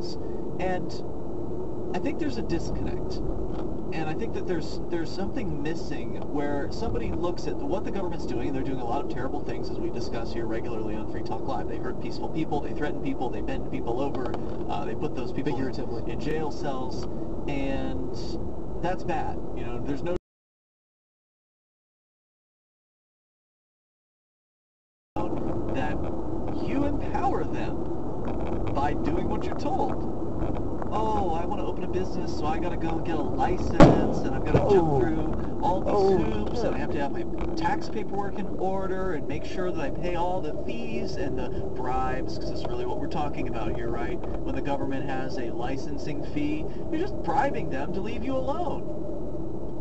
is. And I think there's a disconnect. And I think that there's there's something missing where somebody looks at what the government's doing, and they're doing a lot of terrible things, as we discuss here regularly on Free Talk Live. They hurt peaceful people, they threaten people, they bend people over, uh, they put those people Figuratively. in jail cells, and that's bad. You know, there's no that you empower them by doing what you're told. Oh, I want to open a business, so I got to go and get a license, and I've got to Oh. jump through all these Oh, hoops, and I have to have my tax paperwork in order, and make sure that I pay all the fees and the bribes, because that's really what we're talking about here, right? When the government has a licensing fee, you're just bribing them to leave you alone.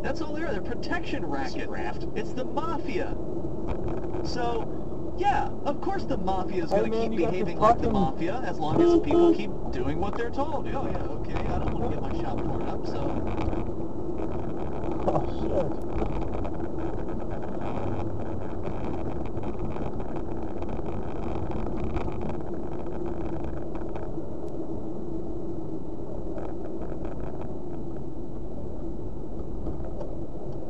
That's all they're. They're protection racket. graft. It's the mafia. So, yeah, of course the mafia is going to keep you got the behaving like the mafia as long as people keep doing what they're told. Oh, yeah, okay, I don't want to get my shop torn up, so... Oh shit.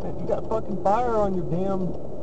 Man, you got fucking fire on your damn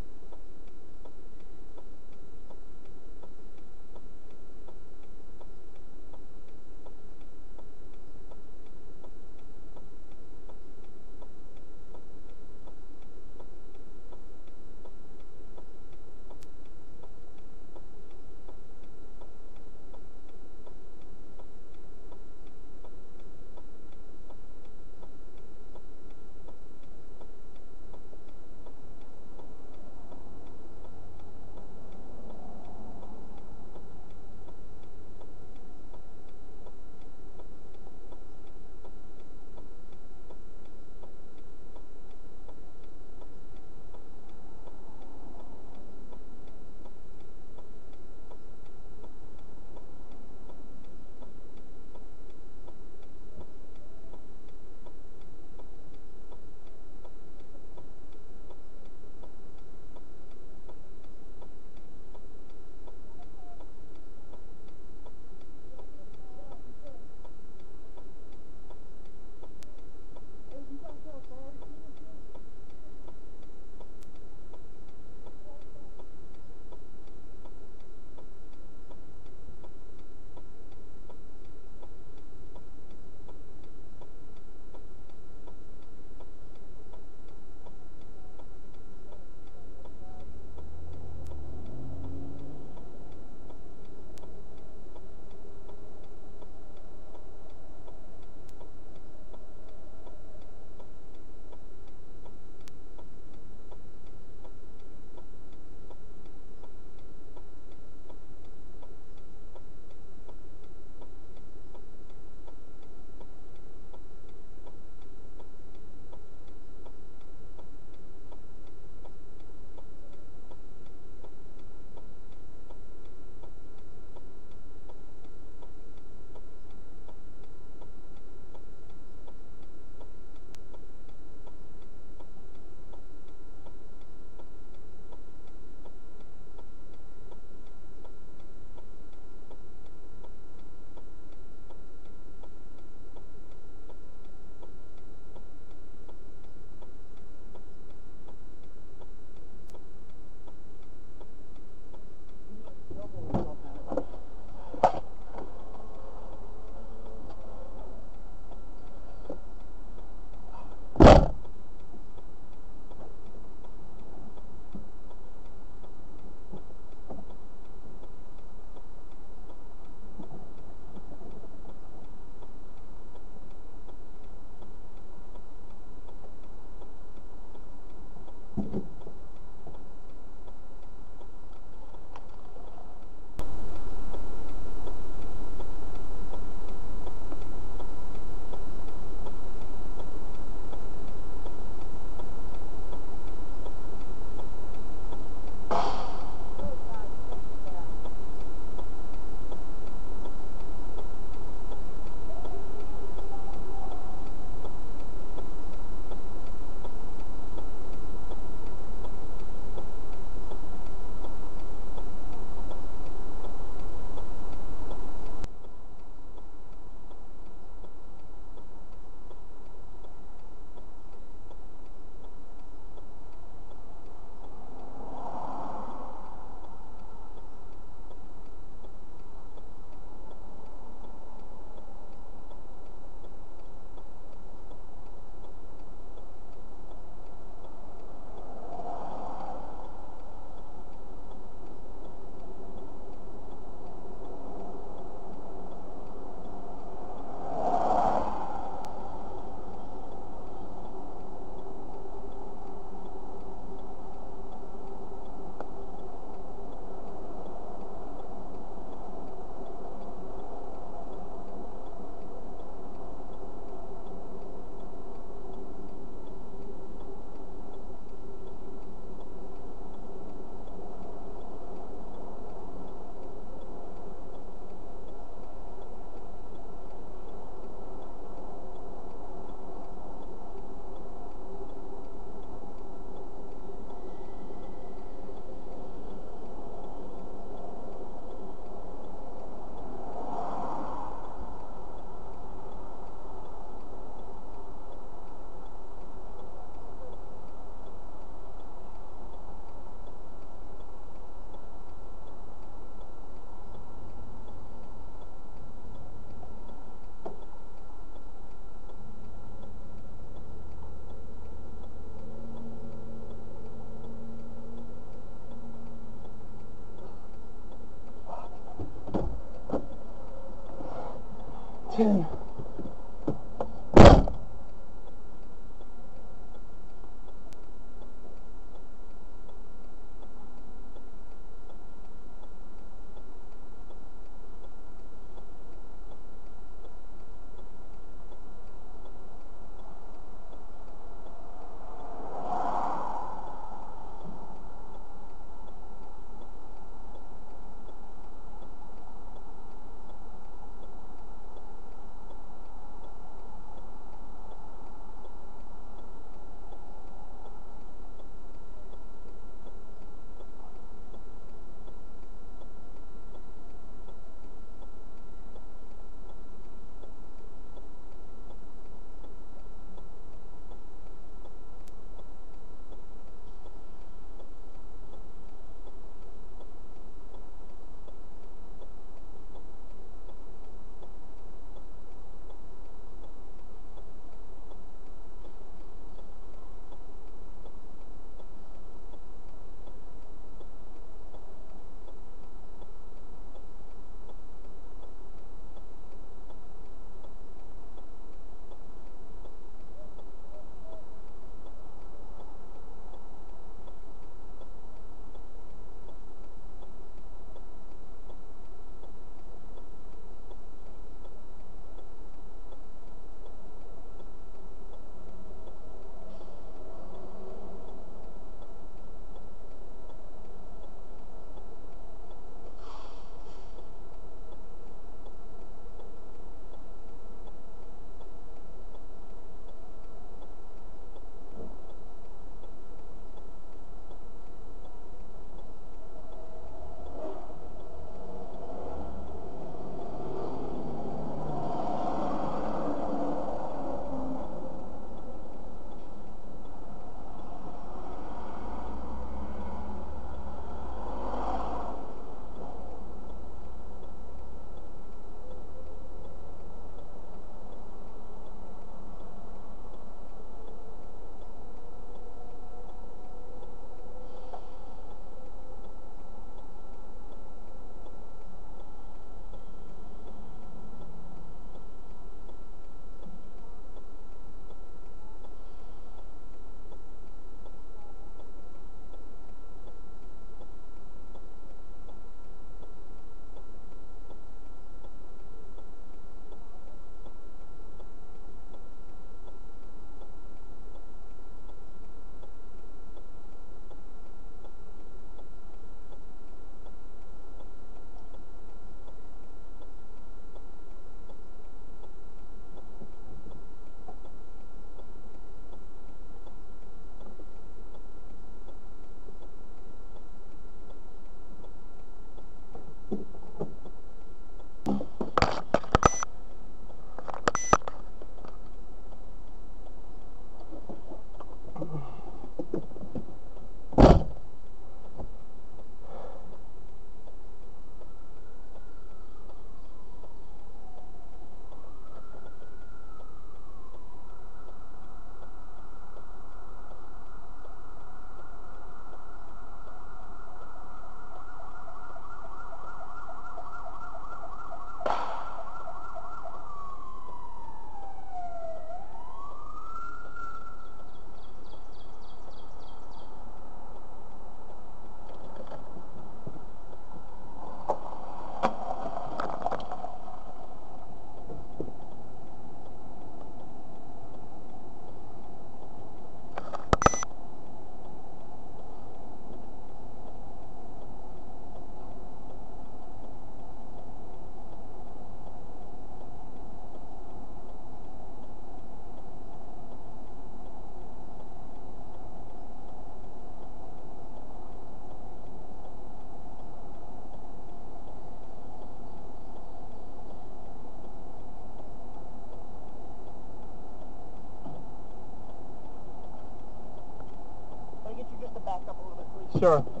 Sure.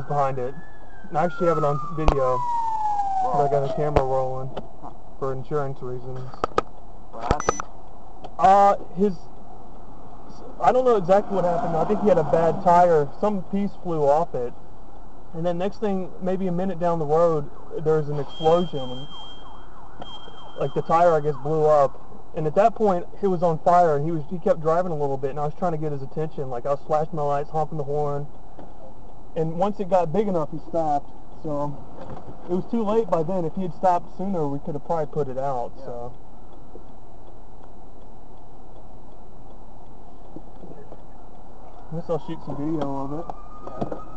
Was behind it. And I actually have it on video. I got the camera rolling for insurance reasons. What happened? Uh, his. I don't know exactly what happened. I think he had a bad tire. Some piece flew off it. And then next thing, maybe a minute down the road, there's an explosion. Like the tire, I guess, blew up. And at that point, it was on fire, and he was he kept driving a little bit, and I was trying to get his attention. Like I was flashing my lights, honking the horn. And once it got big enough, he stopped. So it was too late by then. If he had stopped sooner, we could have probably put it out. So. I guess I'll shoot some video of it. Do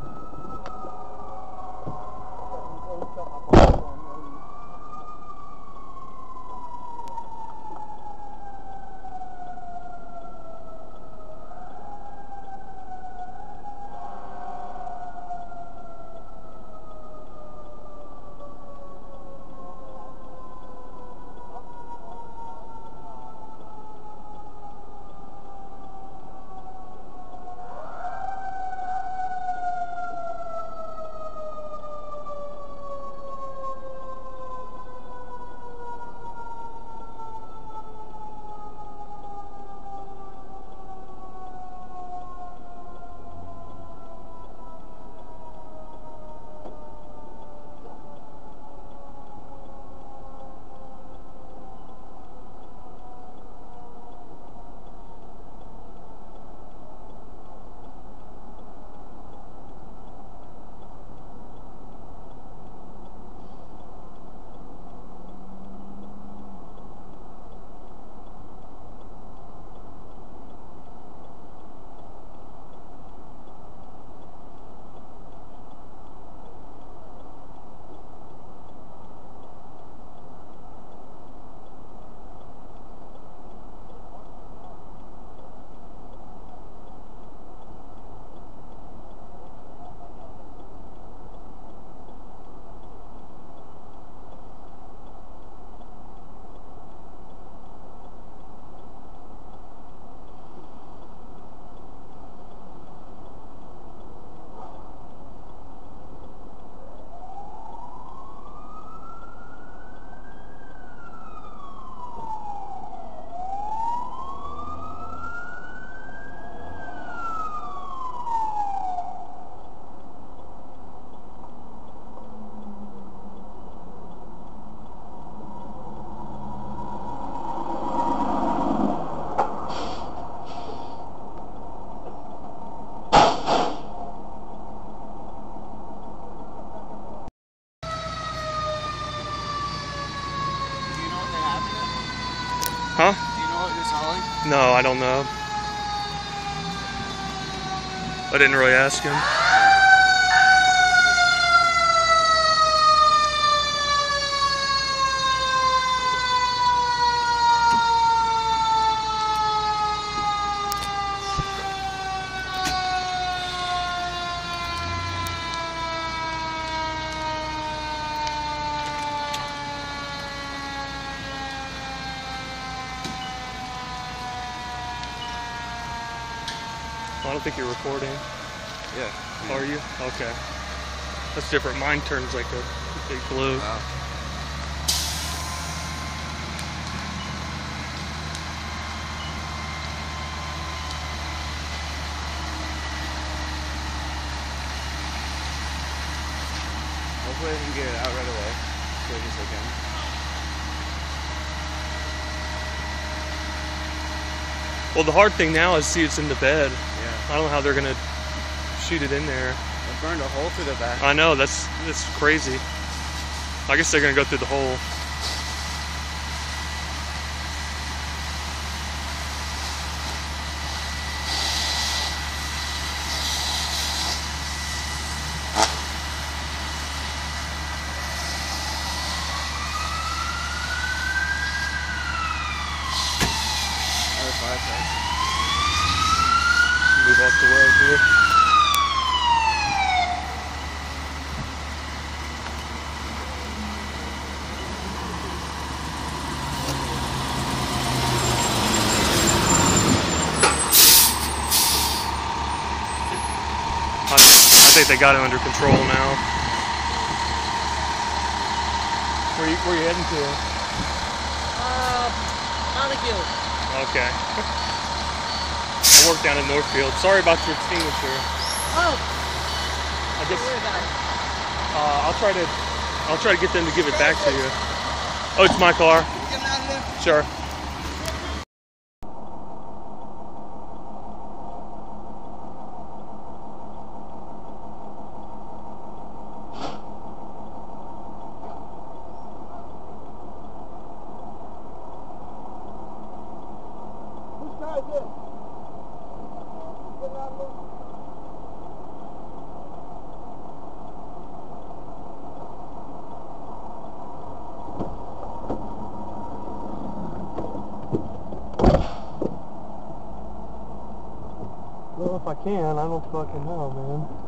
No, I don't know. I didn't really ask him. 14? Yeah. yeah. Are you? Okay. That's different. Mine turns like a big blue. Wow. Hopefully I can get it out right away. As quick as Well, the hard thing now is see it's in the bed. Yeah. I don't know how they're gonna shoot it in there. I burned a hole through the back. I know that's that's crazy. I guess they're gonna go through the hole. Another fireplace. Move off the way here. I, I think think they got it under control now. Where you, where you heading to? Uh, Montague. Okay. Work down in Northfield. Sorry about your extinguisher. Oh, I guess where about it? uh, I'll try to I'll try to get them to give it back to you. Oh, it's my car. Sure. Whose car is this? Getting out of there? Well, if I can, I don't fucking know, man.